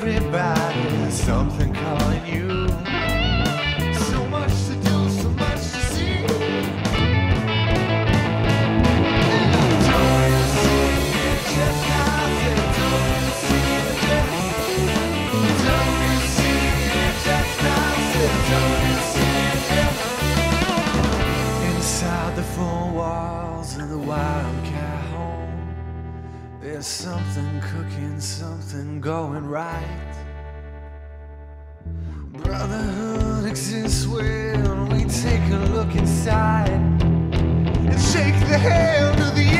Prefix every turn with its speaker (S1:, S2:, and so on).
S1: everybody. Something There's something cooking, something going right. Brotherhood exists when we take a look inside and shake the hand of the